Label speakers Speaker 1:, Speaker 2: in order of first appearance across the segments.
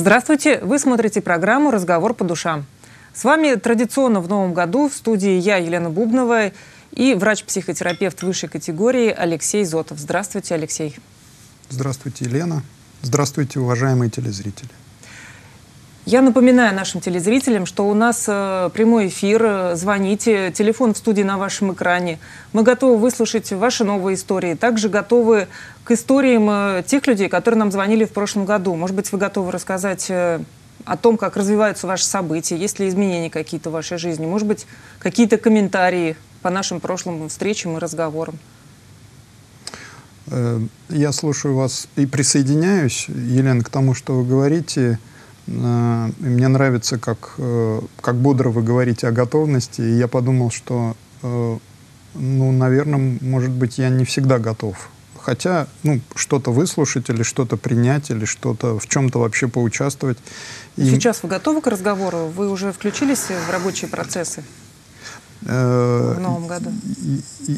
Speaker 1: Здравствуйте! Вы смотрите программу «Разговор по душам». С вами традиционно в новом году в студии я, Елена Бубнова, и врач-психотерапевт высшей категории Алексей Зотов. Здравствуйте, Алексей.
Speaker 2: Здравствуйте, Елена. Здравствуйте, уважаемые телезрители.
Speaker 1: Я напоминаю нашим телезрителям, что у нас э, прямой эфир. Звоните, телефон в студии на вашем экране. Мы готовы выслушать ваши новые истории. Также готовы к историям э, тех людей, которые нам звонили в прошлом году. Может быть, вы готовы рассказать э, о том, как развиваются ваши события, есть ли изменения какие-то в вашей жизни. Может быть, какие-то комментарии по нашим прошлым встречам и разговорам.
Speaker 2: Э, я слушаю вас и присоединяюсь, Елена, к тому, что вы говорите. Э, мне нравится, как, э, как бодро вы говорите о готовности. И я подумал, что, э, ну, наверное, может быть, я не всегда готов. Хотя, ну, что-то выслушать или что-то принять, или что-то в чем-то вообще поучаствовать.
Speaker 1: И... Сейчас вы готовы к разговору? Вы уже включились в рабочие процессы? В новом году?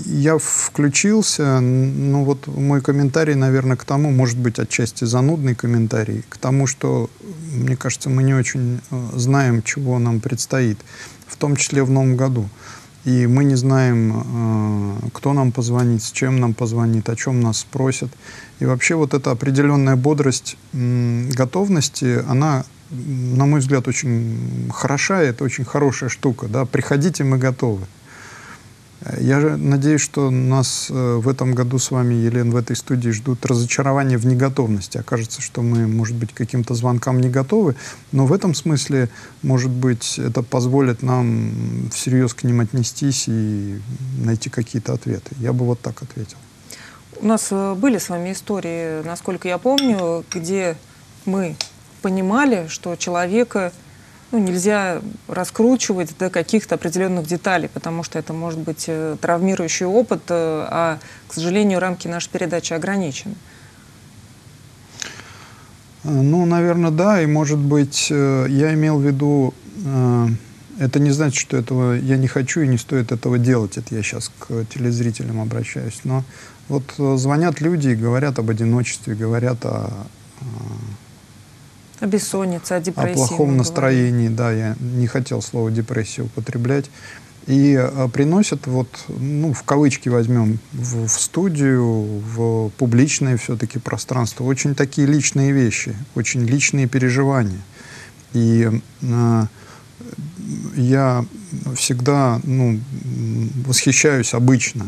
Speaker 2: Я включился, ну вот мой комментарий, наверное, к тому, может быть, отчасти занудный комментарий, к тому, что мне кажется, мы не очень э, знаем, чего нам предстоит, в том числе в новом году. И мы не знаем, э, кто нам позвонит, с чем нам позвонит, о чем нас спросят. И вообще вот эта определенная бодрость готовности, она, на мой взгляд, очень хороша, это очень хорошая штука. Да? Приходите, мы готовы. Я же надеюсь, что нас э, в этом году с вами, Елен, в этой студии ждут разочарования в неготовности. Окажется, что мы, может быть, каким-то звонкам не готовы, но в этом смысле, может быть, это позволит нам всерьез к ним отнестись и найти какие-то ответы. Я бы вот так ответил.
Speaker 1: У нас э, были с вами истории, насколько я помню, где мы понимали, что человека ну, нельзя раскручивать до каких-то определенных деталей, потому что это может быть э, травмирующий опыт, э, а, к сожалению, рамки нашей передачи ограничены.
Speaker 2: Э, ну, наверное, да, и, может быть, я имел в виду, это не значит, что этого я не хочу и не стоит этого делать, это я сейчас к телезрителям обращаюсь, но вот звонят люди и говорят об одиночестве, говорят о
Speaker 1: о бессоннице, о депрессии.
Speaker 2: О плохом настроении, да, я не хотел слово депрессия употреблять. И а, приносят, вот, ну, в кавычки возьмем, в, в студию, в публичное все-таки пространство, очень такие личные вещи, очень личные переживания. И э, я всегда ну, восхищаюсь обычно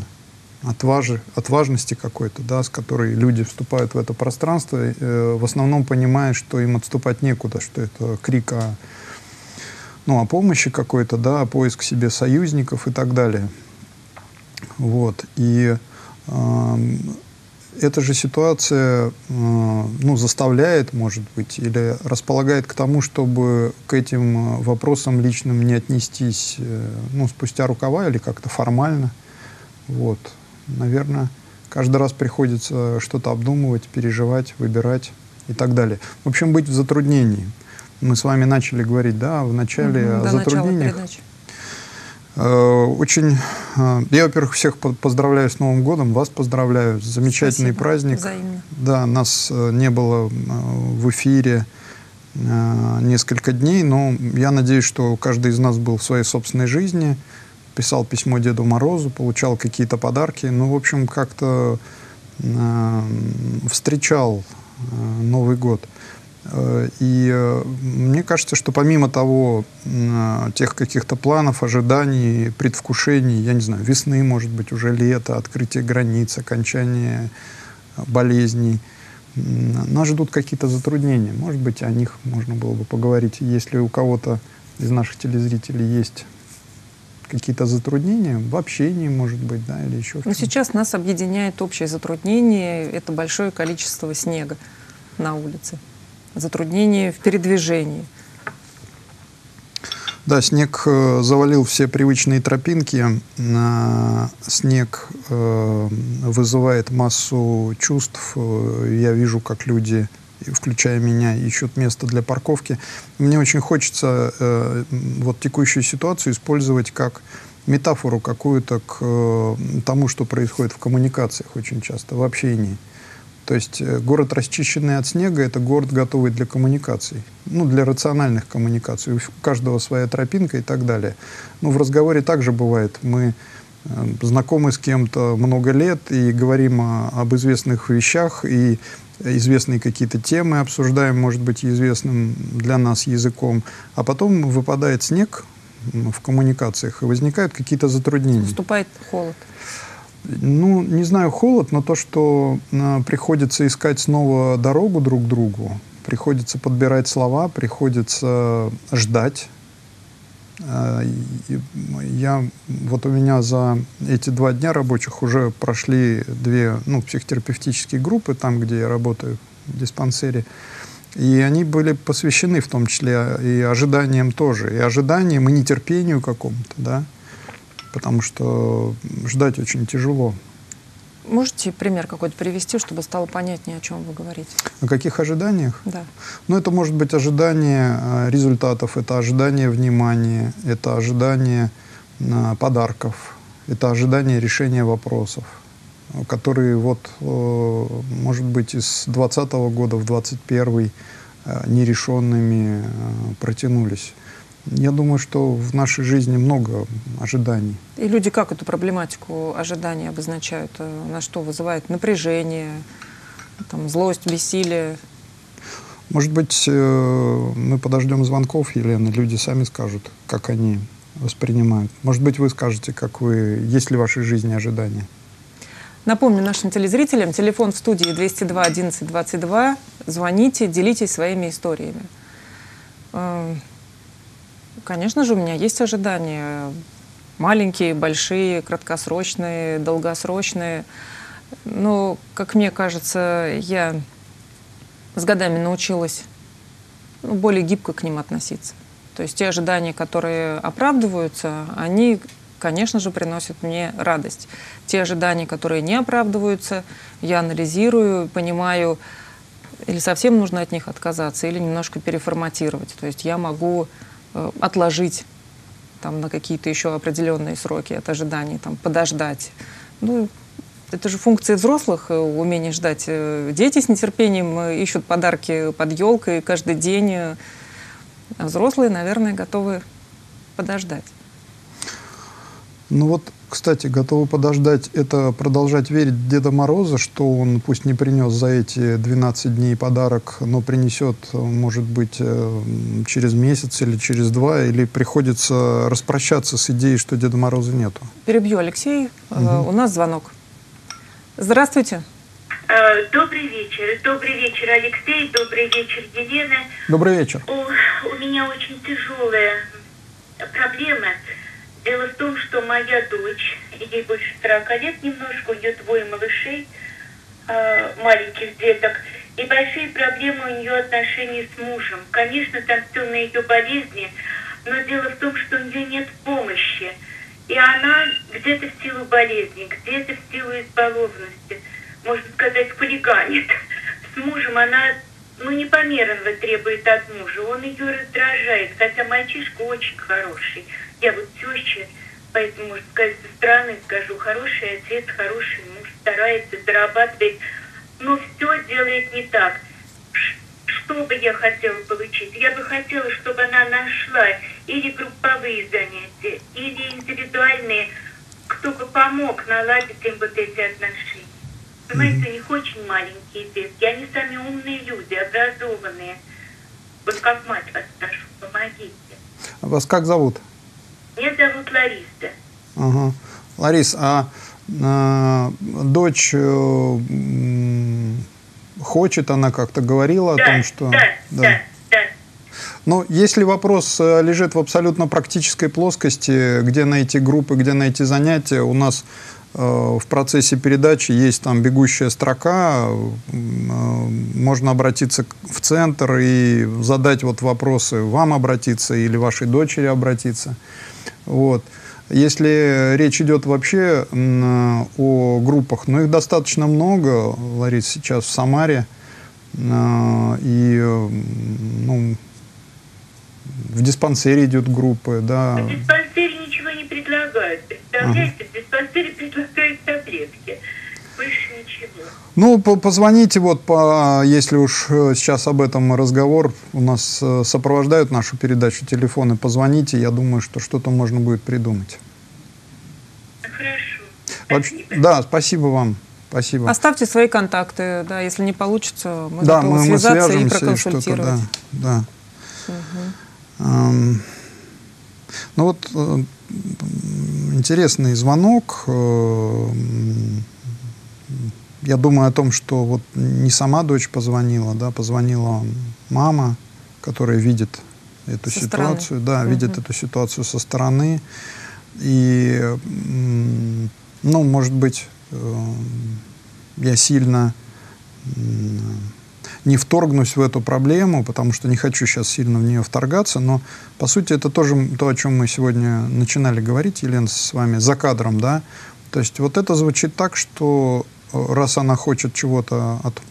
Speaker 2: отваж, отважности какой-то, да, с которой люди вступают в это пространство, э, в основном понимая, что им отступать некуда, что это крик о, ну, о помощи какой-то, да, поиск себе союзников и так далее. Вот. И э, эта же ситуация э, ну, заставляет, может быть, или располагает к тому, чтобы к этим вопросам личным не отнестись э, ну, спустя рукава или как-то формально. Вот наверное, каждый раз приходится что-то обдумывать, переживать, выбирать и так далее. В общем, быть в затруднении. Мы с вами начали говорить, да, в начале угу, о затруднениях. Э, очень, э, я, во-первых, всех поздравляю с Новым годом, вас поздравляю, замечательный
Speaker 1: Спасибо.
Speaker 2: праздник.
Speaker 1: Взаимно.
Speaker 2: Да, нас э, не было в эфире несколько дней, но я надеюсь, что каждый из нас был в своей собственной жизни, писал письмо Деду Морозу, получал какие-то подарки. Ну, в общем, как-то э, встречал э, Новый год. Э, и э, мне кажется, что помимо того, э, тех каких-то планов, ожиданий, предвкушений, я не знаю, весны, может быть, уже лето, открытие границ, окончание болезней, нас ждут какие-то затруднения. Может быть, о них можно было бы поговорить, если у кого-то из наших телезрителей есть какие-то затруднения в общении, может быть, да, или еще
Speaker 1: Но сейчас нас объединяет общее затруднение, это большое количество снега на улице, затруднение в передвижении.
Speaker 2: Да, снег э, завалил все привычные тропинки. Снег э, вызывает массу чувств. Э, я вижу, как люди включая меня, ищут место для парковки. Мне очень хочется э, вот текущую ситуацию использовать как метафору какую-то к э, тому, что происходит в коммуникациях очень часто, в общении. То есть э, город, расчищенный от снега, это город, готовый для коммуникаций, ну, для рациональных коммуникаций. У каждого своя тропинка и так далее. Ну, в разговоре также бывает. Мы э, знакомы с кем-то много лет и говорим о, об известных вещах, и известные какие-то темы обсуждаем, может быть, известным для нас языком, а потом выпадает снег в коммуникациях, и возникают какие-то затруднения.
Speaker 1: Наступает холод.
Speaker 2: Ну, не знаю, холод, но то, что э, приходится искать снова дорогу друг к другу, приходится подбирать слова, приходится ждать. Э, я, вот у меня за эти два дня рабочих уже прошли две ну, психотерапевтические группы, там, где я работаю, в диспансере. И они были посвящены в том числе и ожиданиям тоже, и ожиданиям, и нетерпению какому-то, да потому что ждать очень тяжело.
Speaker 1: Можете пример какой-то привести, чтобы стало понятнее, о чем вы говорите?
Speaker 2: О каких ожиданиях?
Speaker 1: Да.
Speaker 2: Ну, это может быть ожидание э, результатов, это ожидание внимания, это ожидание э, подарков, это ожидание решения вопросов, которые вот, э, может быть, из 2020 года в 2021 нерешенными протянулись. Я думаю, что в нашей жизни много ожиданий.
Speaker 1: И люди как эту проблематику ожиданий обозначают? Э, на что вызывает напряжение, там, злость, бессилие?
Speaker 2: Может быть, э, мы подождем звонков, Елена, люди сами скажут, как они воспринимают. Может быть, вы скажете, как вы, есть ли в вашей жизни ожидания?
Speaker 1: Напомню нашим телезрителям, телефон в студии 202 11 22. Звоните, делитесь своими историями. Конечно же, у меня есть ожидания. Маленькие, большие, краткосрочные, долгосрочные. Но, как мне кажется, я с годами научилась ну, более гибко к ним относиться. То есть те ожидания, которые оправдываются, они, конечно же, приносят мне радость. Те ожидания, которые не оправдываются, я анализирую, понимаю, или совсем нужно от них отказаться, или немножко переформатировать. То есть я могу отложить там, на какие-то еще определенные сроки от ожиданий, там, подождать. Ну, это же функция взрослых, э, умение ждать. Э, дети с нетерпением ищут подарки под елкой каждый день. А взрослые, наверное, готовы подождать.
Speaker 2: Ну вот кстати, готовы подождать, это продолжать верить в Деда Мороза, что он пусть не принес за эти 12 дней подарок, но принесет, может быть, э, через месяц или через два, или приходится распрощаться с идеей, что Деда Мороза нету?
Speaker 1: Перебью, Алексей. Угу. У нас звонок. Здравствуйте.
Speaker 3: Э, добрый вечер. Добрый вечер, Алексей. Добрый вечер, Елена.
Speaker 2: Добрый вечер.
Speaker 3: У, у меня очень тяжелая проблема. Дело в том, что моя дочь, ей больше 40 лет немножко, у нее двое малышей, э, маленьких деток, и большие проблемы у нее отношений с мужем. Конечно, там все на ее болезни, но дело в том, что у нее нет помощи. И она где-то в силу болезни, где-то в силу избалованности, можно сказать, хулиганит. С мужем она ну, непомерного требует от мужа. Он ее раздражает, хотя мальчишка очень хороший. Я вот теща, поэтому, можно сказать, со стороны скажу, хороший отец, хороший муж, старается, зарабатывать, но все делает не так. Что бы я хотела получить? Я бы хотела, чтобы она нашла или групповые занятия, или индивидуальные, кто бы помог наладить им вот эти отношения. Понимаете, у них очень маленькие детки, они сами умные люди, образованные. Вот как мать вас прошу, помогите.
Speaker 2: А вас как зовут?
Speaker 3: Меня зовут Лариса.
Speaker 2: Ага. Ларис, а, а дочь э, хочет, она как-то говорила
Speaker 3: да,
Speaker 2: о том, что...
Speaker 3: Да, да, да.
Speaker 2: Но если вопрос э, лежит в абсолютно практической плоскости, где найти группы, где найти занятия, у нас э, в процессе передачи есть там бегущая строка, можно обратиться в центр и задать вот вопросы, вам обратиться или вашей дочери обратиться. Вот. Если речь идет вообще о группах, ну их достаточно много, Ларис, сейчас в Самаре, а, и ну, в диспансере идет группы,
Speaker 3: да. В диспансере ничего не предлагают, представляете? Ага. В диспансере предлагают таблетки, больше ничего.
Speaker 2: Ну, позвоните, вот, по, если уж э, сейчас об этом разговор, у нас э, сопровождают нашу передачу телефоны, позвоните, я думаю, что что-то можно будет придумать.
Speaker 3: Хорошо.
Speaker 2: Вообще, да, спасибо вам. Спасибо.
Speaker 1: Оставьте свои контакты, да, если не получится,
Speaker 2: мы да, готовы мы, связаться мы и
Speaker 1: проконсультировать.
Speaker 2: И да, да. Угу. Эм, ну вот э, интересный звонок. Э, я думаю о том, что вот не сама дочь позвонила, да, позвонила мама, которая видит эту со ситуацию, стороны. да, угу. видит эту ситуацию со стороны. И, ну, может быть, э, я сильно не вторгнусь в эту проблему, потому что не хочу сейчас сильно в нее вторгаться, но по сути это тоже то, о чем мы сегодня начинали говорить, Елена, с вами за кадром, да. То есть вот это звучит так, что раз она хочет чего-то от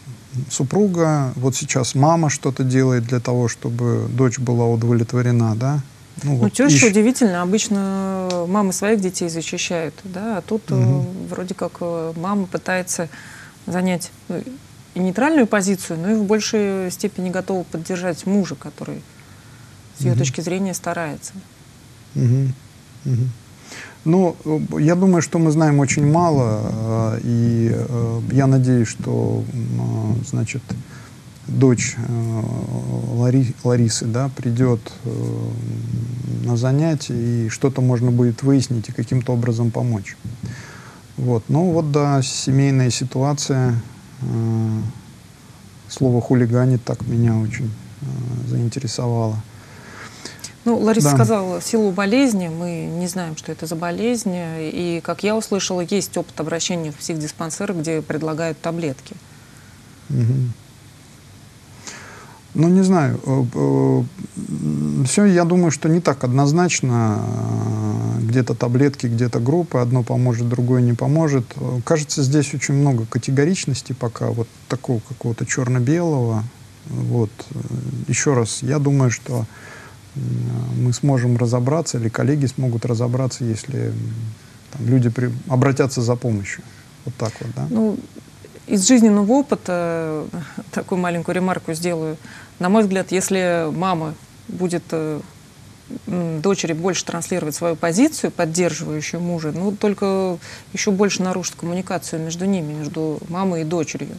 Speaker 2: супруга, вот сейчас мама что-то делает для того, чтобы дочь была удовлетворена, да,
Speaker 1: ну, ну вот теща ищ... удивительно. Обычно мамы своих детей защищают, да, а тут угу. вроде как э, мама пытается занять ну, и нейтральную позицию, но и в большей степени готова поддержать мужа, который с ее угу. точки зрения старается.
Speaker 2: Угу. Угу. Ну, я думаю, что мы знаем очень мало, и я надеюсь, что, значит, дочь э, Лари, Ларисы да, придет э, на занятие, и что-то можно будет выяснить и каким-то образом помочь. Вот. Ну вот, да, семейная ситуация. Э, слово «хулиганит» так меня очень заинтересовало.
Speaker 1: Ну, Лариса да. сказала, в силу болезни, мы не знаем, что это за болезнь, и, как я услышала, есть опыт обращения в психдиспансеры, где предлагают таблетки. Угу.
Speaker 2: Ну, не знаю. Э, э, Все, я думаю, что не так однозначно. Э, где-то таблетки, где-то группы. Одно поможет, другое не поможет. Кажется, здесь очень много категоричности пока. Вот такого какого-то черно-белого. Вот. Еще раз, я думаю, что мы сможем разобраться, или коллеги смогут разобраться, если там, люди при... обратятся за помощью. Вот так вот, да?
Speaker 1: Ну, из жизненного опыта такую маленькую ремарку сделаю. На мой взгляд, если мама будет э, дочери больше транслировать свою позицию, поддерживающую мужа, ну, только еще больше нарушит коммуникацию между ними, между мамой и дочерью.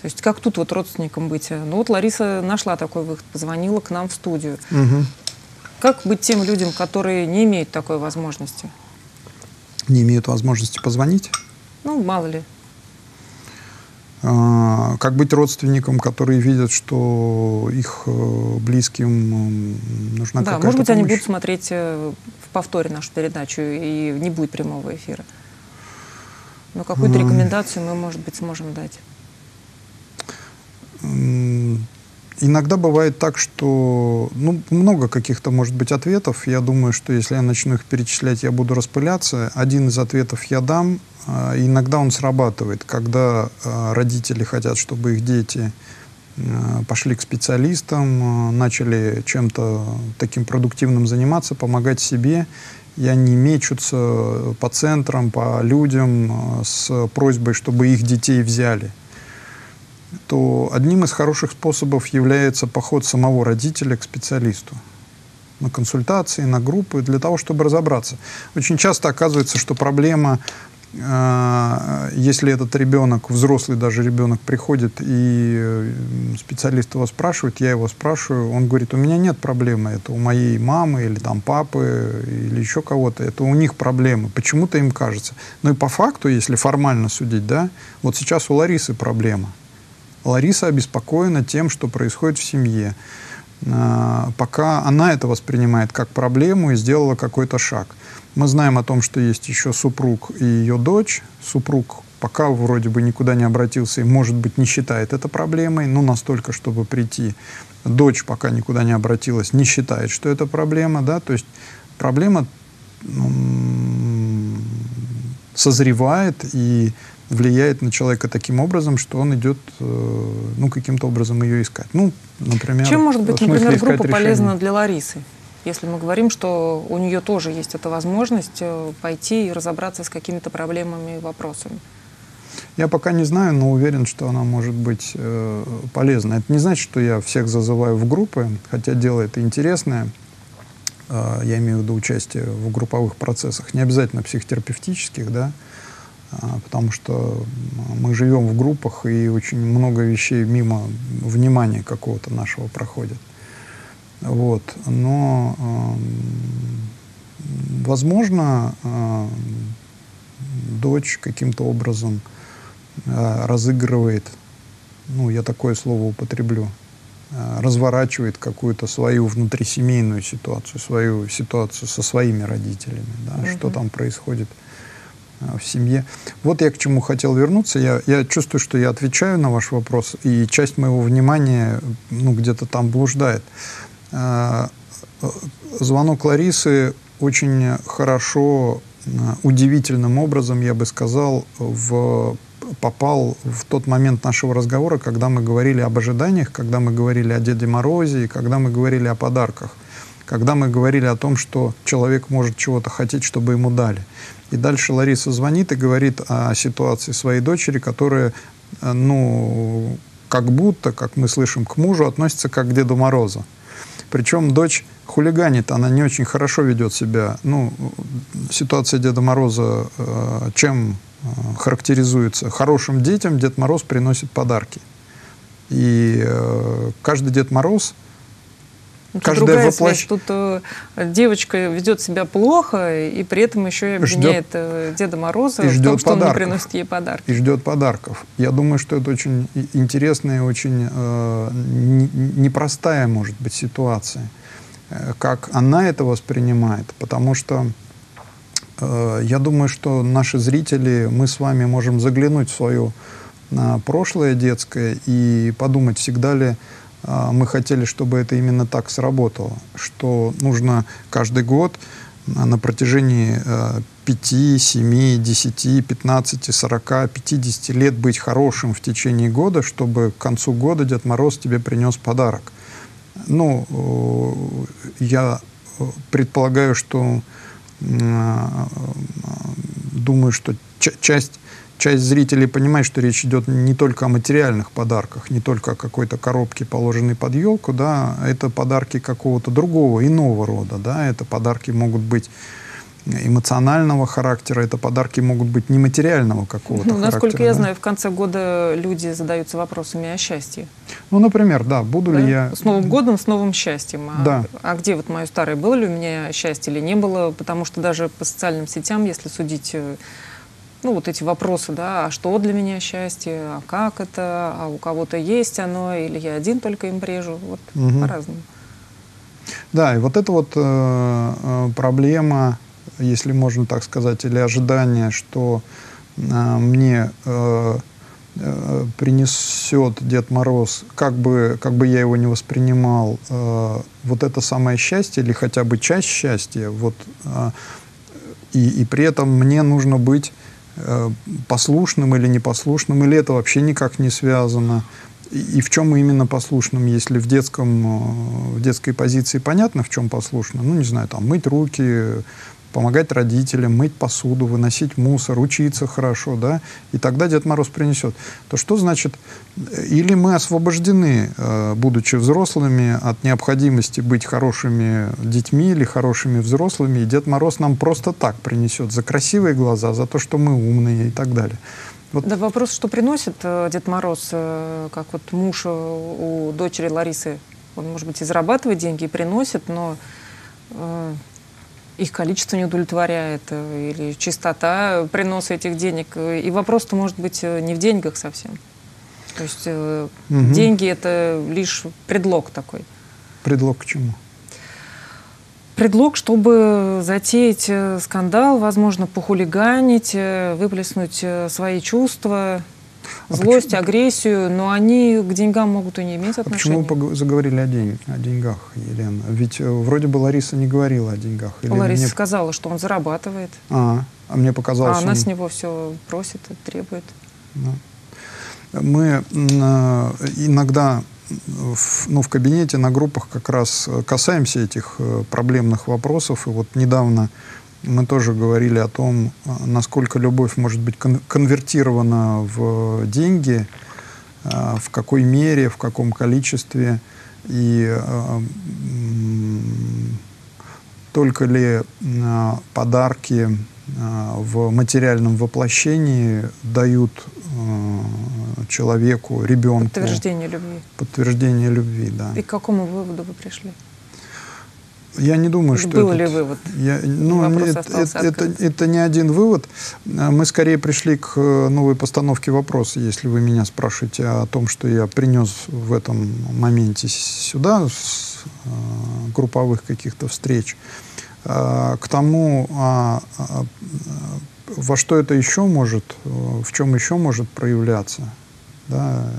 Speaker 1: То есть как тут вот родственникам быть? Ну вот Лариса нашла такой выход, позвонила к нам в студию. Угу. Как быть тем людям, которые не имеют такой возможности?
Speaker 2: Не имеют возможности позвонить?
Speaker 1: Ну, мало ли.
Speaker 2: А, как быть родственникам, которые видят, что их э, близким нужна да, какая-то
Speaker 1: может быть,
Speaker 2: помощь?
Speaker 1: они будут смотреть э, в повторе нашу передачу, и не будет прямого эфира. Но какую-то а... рекомендацию мы, может быть, сможем дать.
Speaker 2: Иногда бывает так, что ну, много каких-то, может быть, ответов. Я думаю, что если я начну их перечислять, я буду распыляться. Один из ответов я дам. А, иногда он срабатывает, когда а, родители хотят, чтобы их дети а, пошли к специалистам, начали чем-то таким продуктивным заниматься, помогать себе, и они мечутся по центрам, по людям с просьбой, чтобы их детей взяли то одним из хороших способов является поход самого родителя к специалисту на консультации, на группы, для того, чтобы разобраться. Очень часто оказывается, что проблема, э, если этот ребенок, взрослый даже ребенок, приходит и э, специалист его спрашивает, я его спрашиваю, он говорит, у меня нет проблемы, это у моей мамы или там папы или еще кого-то, это у них проблемы, почему-то им кажется. Ну и по факту, если формально судить, да, вот сейчас у Ларисы проблема – Лариса обеспокоена тем, что происходит в семье. А, пока она это воспринимает как проблему и сделала какой-то шаг. Мы знаем о том, что есть еще супруг и ее дочь. Супруг пока вроде бы никуда не обратился и, может быть, не считает это проблемой, ну, настолько, чтобы прийти. Дочь пока никуда не обратилась, не считает, что это проблема, да, то есть проблема созревает и влияет на человека таким образом, что он идет, э, ну, каким-то образом ее искать. Ну, например...
Speaker 1: Чем может быть, например, группа решение. полезна для Ларисы? Если мы говорим, что у нее тоже есть эта возможность э, пойти и разобраться с какими-то проблемами и вопросами.
Speaker 2: Я пока не знаю, но уверен, что она может быть э, полезна. Это не значит, что я всех зазываю в группы, хотя дело это интересное. Э, я имею в виду участие в групповых процессах, не обязательно психотерапевтических, да, э, потому что мы живем в группах, и очень много вещей мимо внимания какого-то нашего проходит. Вот. Но, э, возможно, э, дочь каким-то образом э, разыгрывает, ну, я такое слово употреблю, э, разворачивает какую-то свою внутрисемейную ситуацию, свою ситуацию со своими родителями, да, угу. что там происходит в семье. Вот я к чему хотел вернуться. Я, я чувствую, что я отвечаю на ваш вопрос, и часть моего внимания ну, где-то там блуждает. Э, э, звонок Ларисы очень хорошо Э, удивительным образом, я бы сказал, в, попал в тот момент нашего разговора, когда мы говорили об ожиданиях, когда мы говорили о Деде Морозе, и когда мы говорили о подарках, когда мы говорили о том, что человек может чего-то хотеть, чтобы ему дали. И дальше Лариса звонит и говорит о ситуации своей дочери, которая, э, ну, как будто, как мы слышим, к мужу относится как к Деду Морозу. Причем дочь хулиганит, она не очень хорошо ведет себя. Ну, ситуация Деда Мороза э, чем э, характеризуется? Хорошим детям Дед Мороз приносит подарки. И э, каждый Дед Мороз
Speaker 1: Каждая другая воплощ... связь. Тут э, девочка ведет себя плохо и при этом еще и обвиняет ждет... э, Деда Мороза
Speaker 2: и в том,
Speaker 1: что подарков. он не приносит ей подарки.
Speaker 2: И ждет подарков. Я думаю, что это очень интересная, очень э, непростая, может быть, ситуация. Э, как она это воспринимает, потому что э, я думаю, что наши зрители, мы с вами можем заглянуть в свое э, прошлое детское и подумать, всегда ли мы хотели, чтобы это именно так сработало, что нужно каждый год на протяжении 5, 7, 10, 15, 40, 50 лет быть хорошим в течение года, чтобы к концу года Дед Мороз тебе принес подарок. Ну, э, я э, предполагаю, что э, думаю, что часть часть зрителей понимает, что речь идет не только о материальных подарках, не только о какой-то коробке, положенной под елку, да, это подарки какого-то другого, иного рода, да, это подарки могут быть эмоционального характера, это подарки могут быть нематериального какого-то ну,
Speaker 1: характера. Насколько
Speaker 2: я
Speaker 1: да? знаю, в конце года люди задаются вопросами о счастье.
Speaker 2: Ну, например, да, буду да? ли я...
Speaker 1: С Новым годом, с новым счастьем. А, да. а где вот мое старое, было ли у меня счастье или не было? Потому что даже по социальным сетям, если судить э, ну, вот эти вопросы, да, а что для меня счастье, а как это, а у кого-то есть оно, или я один только им брежу, вот угу. по-разному.
Speaker 2: Да, и вот эта вот э, э, проблема, если можно так сказать, или ожидание, что э, мне э, э, принесет Дед Мороз, как бы, как бы я его не воспринимал, э, вот это самое счастье или хотя бы часть счастья, вот, э, и, и при этом мне нужно быть послушным или непослушным, или это вообще никак не связано. И, в чем именно послушным, если в, детском, э, в детской позиции понятно, в чем послушным, ну, не знаю, там, мыть руки, помогать родителям, мыть посуду, выносить мусор, учиться хорошо, да, и тогда Дед Мороз принесет. То что значит, или мы освобождены, э, будучи взрослыми, от необходимости быть хорошими детьми или хорошими взрослыми, и Дед Мороз нам просто так принесет за красивые глаза, за то, что мы умные и так далее.
Speaker 1: Вот. Да вопрос, что приносит э, Дед Мороз, э, как вот муж у дочери Ларисы, он, может быть, и зарабатывает деньги, и приносит, но их количество не удовлетворяет, э, или чистота приноса этих денег. И вопрос-то может быть э, не в деньгах совсем. То есть угу. деньги это лишь предлог такой.
Speaker 2: Предлог к чему?
Speaker 1: Предлог, чтобы затеять скандал, возможно, похулиганить, выплеснуть свои чувства, злость, почему? агрессию, но они к деньгам могут и не иметь отношения.
Speaker 2: А почему вы заговорили о, день, о деньгах, Елена? Ведь э, вроде бы Лариса не говорила о деньгах.
Speaker 1: Или Лариса мне... сказала, что он зарабатывает.
Speaker 2: А, а мне показалось...
Speaker 1: А она он... с него все просит и требует.
Speaker 2: Да. Мы э, иногда в, ну, в кабинете, на группах как раз касаемся этих э, проблемных вопросов. И вот недавно мы тоже говорили о том, насколько любовь может быть конвертирована в деньги, в какой мере, в каком количестве, и только ли подарки в материальном воплощении дают человеку, ребенку.
Speaker 1: Подтверждение любви.
Speaker 2: Подтверждение любви, да.
Speaker 1: И к какому выводу вы пришли?
Speaker 2: Я не думаю, что
Speaker 1: был
Speaker 2: этот,
Speaker 1: ли вывод?
Speaker 2: Я, ну, это, это, это, это не один вывод. Мы скорее пришли к новой постановке вопроса, если вы меня спрашиваете о том, что я принес в этом моменте сюда с э, групповых каких-то встреч, э, к тому, а, а, во что это еще может, в чем еще может проявляться, да,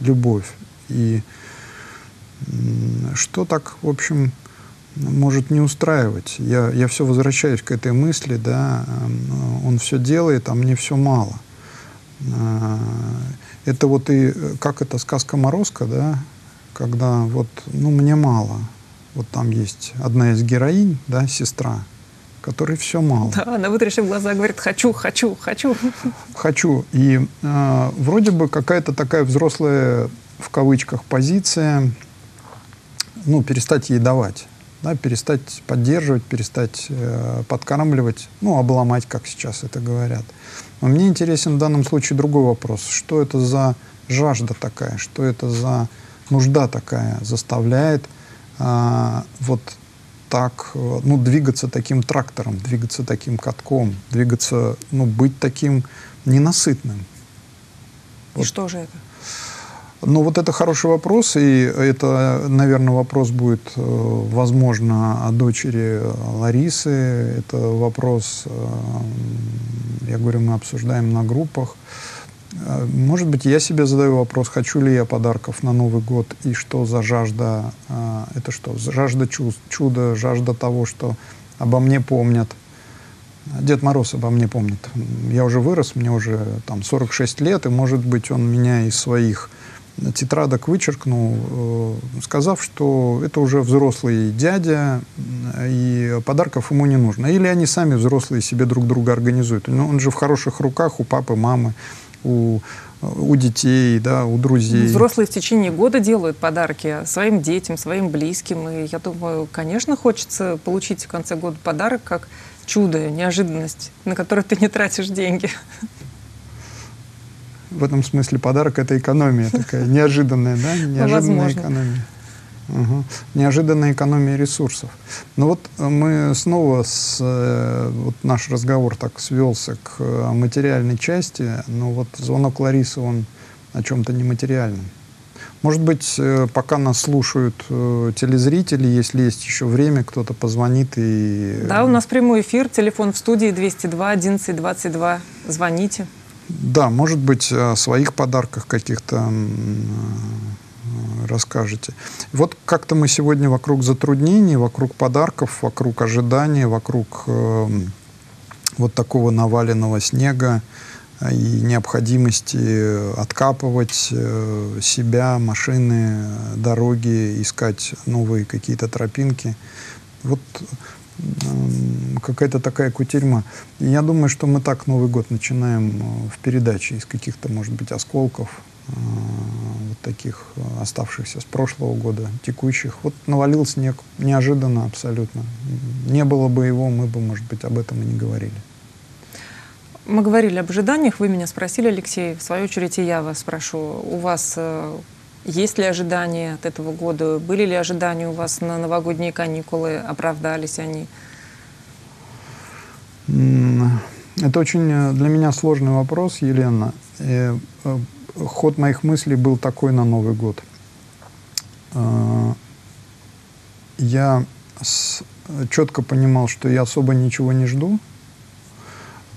Speaker 2: любовь. И что так, в общем, может не устраивать. Я, я все возвращаюсь к этой мысли, да, он все делает, а мне все мало. А, это вот и, как это, сказка Морозко, да, когда вот, ну, мне мало. Вот там есть одна из героинь, да, сестра, которой все мало.
Speaker 1: Да, она вытрясив глаза, говорит, хочу, хочу, хочу.
Speaker 2: Хочу. И э, вроде бы какая-то такая взрослая, в кавычках, позиция, ну, перестать ей давать. Да, перестать поддерживать, перестать э, подкармливать, ну, обломать, как сейчас это говорят. Но мне интересен в данном случае другой вопрос. Что это за жажда такая, что это за нужда такая заставляет э, вот так, ну, двигаться таким трактором, двигаться таким катком, двигаться, ну, быть таким ненасытным.
Speaker 1: И вот. что же это?
Speaker 2: Ну, вот это хороший вопрос, и это, наверное, вопрос будет, э, возможно, о дочери Ларисы. Это вопрос, э, я говорю, мы обсуждаем на группах. Э, может быть, я себе задаю вопрос, хочу ли я подарков на Новый год, и что за жажда, это что, жажда чувств, чуда, жажда того, что обо мне помнят. Дед Мороз обо мне помнит. Я уже вырос, мне уже там 46 лет, и, может быть, он меня из своих тетрадок вычеркнул, э, сказав, что это уже взрослый дядя, и подарков ему не нужно. Или они сами взрослые себе друг друга организуют. Но он же в хороших руках у папы, мамы, у, у детей, да, у друзей.
Speaker 1: Взрослые в течение года делают подарки своим детям, своим близким. И я думаю, конечно, хочется получить в конце года подарок как чудо, неожиданность, на который ты не тратишь деньги
Speaker 2: в этом смысле подарок это экономия такая неожиданная, да, неожиданная экономия. Угу. Неожиданная экономия ресурсов. Но вот мы снова с, э, вот наш разговор так свелся к э, материальной части, но вот звонок Ларисы, он о чем-то нематериальном. Может быть, э, пока нас слушают телезрители, если есть еще время, кто-то позвонит и...
Speaker 1: Да, у нас прямой эфир, телефон в студии 202 11 22. Звоните.
Speaker 2: Да, может быть, о своих подарках каких-то расскажете. Вот как-то мы сегодня вокруг затруднений, вокруг подарков, вокруг ожиданий, вокруг э, вот такого наваленного снега и необходимости откапывать э, себя, машины, дороги, искать новые какие-то тропинки. Вот какая-то такая кутерьма. Я думаю, что мы так Новый год начинаем э, в передаче из каких-то, может быть, осколков, э, вот таких э, оставшихся с прошлого года, текущих. Вот навалил снег неожиданно абсолютно. Не было бы его, мы бы, может быть, об этом и не говорили.
Speaker 1: Мы говорили об ожиданиях, вы меня спросили, Алексей, в свою очередь и я вас спрошу. У вас есть ли ожидания от этого года? Были ли ожидания у вас на новогодние каникулы? Оправдались они?
Speaker 2: Это очень э, для меня сложный вопрос, Елена. И э, ход моих мыслей был такой на Новый год. Э, я четко понимал, что я особо ничего не жду.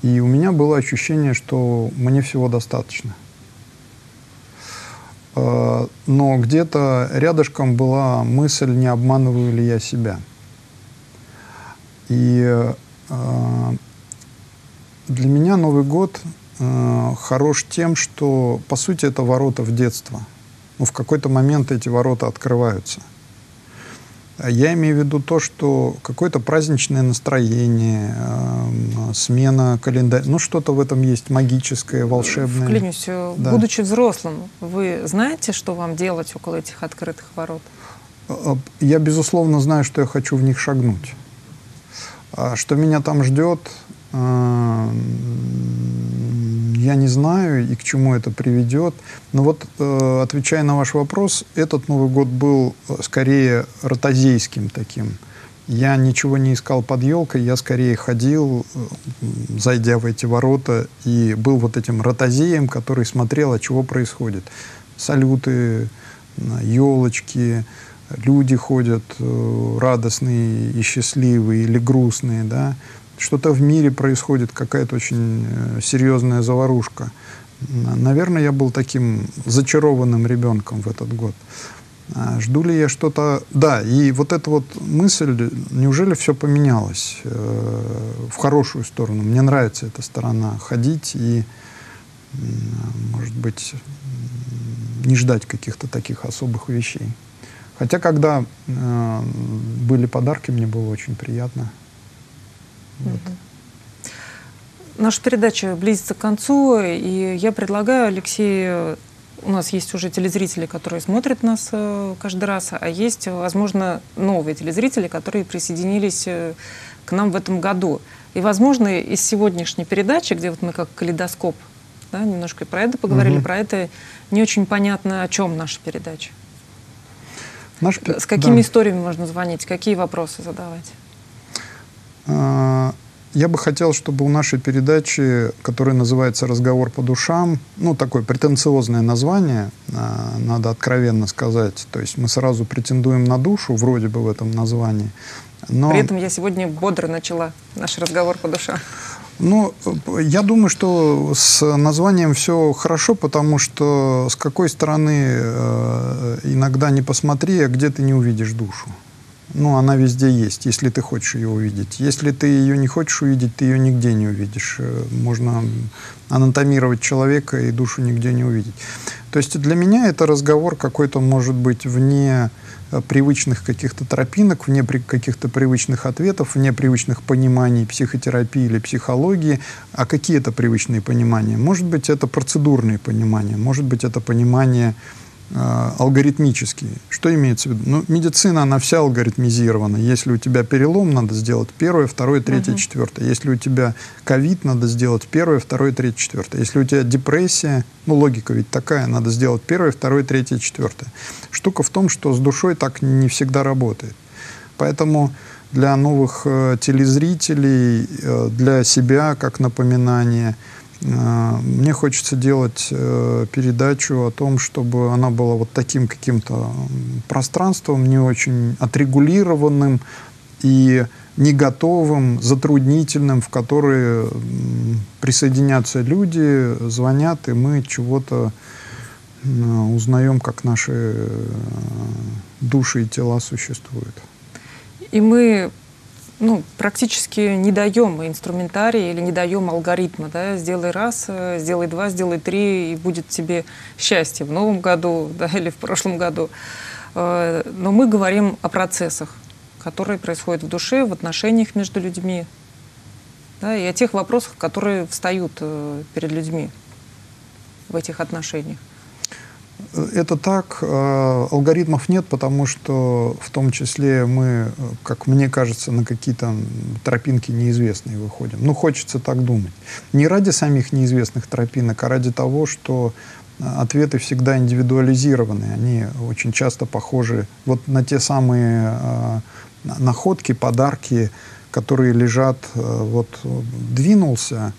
Speaker 2: И у меня было ощущение, что мне всего достаточно. Э, но где-то рядышком была мысль, не обманываю ли я себя. И э, для меня Новый год э, хорош тем, что, по сути, это ворота в детство. Ну, в какой-то момент эти ворота открываются. Я имею в виду то, что какое-то праздничное настроение, э, смена календаря, ну что-то в этом есть магическое, волшебное.
Speaker 1: Вклинюсь, э, да. будучи взрослым, вы знаете, что вам делать около этих открытых ворот?
Speaker 2: Э, э, я, безусловно, знаю, что я хочу в них шагнуть. А что меня там ждет, я не знаю и к чему это приведет. Но вот, э, отвечая на ваш вопрос, этот Новый год был э, скорее ротозейским таким. Я ничего не искал под елкой, я скорее ходил, э, зайдя в эти ворота, и был вот этим ротозеем, который смотрел, а чего происходит. Салюты, елочки, люди ходят радостные и счастливые или грустные, да, что-то в мире происходит, какая-то очень э, серьезная заварушка. Наверное, я был таким зачарованным ребенком в этот год. А жду ли я что-то... Да, и вот эта вот мысль, неужели все поменялось э, в хорошую сторону? Мне нравится эта сторона, ходить и, может быть, не ждать каких-то таких особых вещей. Хотя, когда э, были подарки, мне было очень приятно.
Speaker 1: Вот. Наша передача близится к концу, и я предлагаю, Алексей, у нас есть уже телезрители, которые смотрят нас э, каждый раз, а есть, возможно, новые телезрители, которые присоединились э, к нам в этом году. И, возможно, из сегодняшней передачи, где вот мы как калейдоскоп да, немножко про это поговорили, угу. про это не очень понятно, о чем наша передача. Наш... С какими да. историями можно звонить, какие вопросы задавать?
Speaker 2: А, я бы хотел, чтобы у нашей передачи, которая называется «Разговор по душам», ну, такое претенциозное название, а, надо откровенно сказать. То есть мы сразу претендуем на душу, вроде бы в этом названии.
Speaker 1: Но... При этом я сегодня бодро начала наш разговор по душам.
Speaker 2: Ну, я думаю, что с названием все хорошо, потому что с какой стороны э, иногда не посмотри, а где ты не увидишь душу ну, она везде есть, если ты хочешь ее увидеть. Если ты ее не хочешь увидеть, ты ее нигде не увидишь. Э, можно анатомировать человека и душу нигде не увидеть. То есть для меня это разговор какой-то может быть вне э, привычных каких-то тропинок, вне каких-то привычных ответов, вне привычных пониманий психотерапии или психологии. А какие это привычные понимания? Может быть, это процедурные понимания, может быть, это понимание алгоритмические. Что имеется в виду? Ну, медицина, она вся алгоритмизирована. Если у тебя перелом, надо сделать первое, второе, третье, uh-huh. четвертое. Если у тебя ковид, надо сделать первое, второе, третье, четвертое. Если у тебя депрессия, ну, логика ведь такая, надо сделать первое, второе, третье, четвертое. Штука в том, что с душой так не всегда работает. Поэтому для новых э, телезрителей, э, для себя, как напоминание – Э, мне хочется делать э, передачу о том, чтобы она была вот таким каким-то пространством, не очень отрегулированным и не готовым, затруднительным, в которые присоединятся люди, звонят, и мы чего-то э, узнаем, как наши души и тела существуют.
Speaker 1: И мы ну, практически не даем инструментарий или не даем алгоритма. Да? Сделай раз, э, сделай два, сделай три, и будет тебе счастье в новом году да, или в прошлом году. Э, но мы говорим о процессах, которые происходят в душе, в отношениях между людьми, да, и о тех вопросах, которые встают э, перед людьми в этих отношениях.
Speaker 2: Это так. Э, алгоритмов нет, потому что в том числе мы, как мне кажется, на какие-то тропинки неизвестные выходим. Ну, хочется так думать. Не ради самих неизвестных тропинок, а ради того, что ответы всегда индивидуализированы. Они очень часто похожи вот на те самые э, находки, подарки, которые лежат, э, вот двинулся,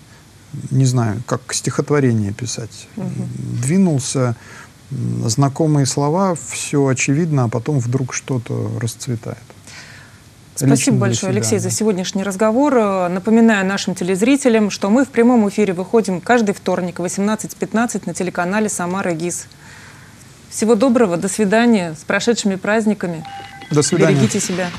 Speaker 2: не знаю, как стихотворение писать, угу. двинулся знакомые слова, все очевидно, а потом вдруг что-то расцветает.
Speaker 1: Спасибо Лично большое, Алексей, за сегодняшний разговор. Напоминаю нашим телезрителям, что мы в прямом эфире выходим каждый вторник в 18.15 на телеканале «Самара ГИС». Всего доброго, до свидания, с прошедшими праздниками.
Speaker 2: До свидания.
Speaker 1: Берегите себя.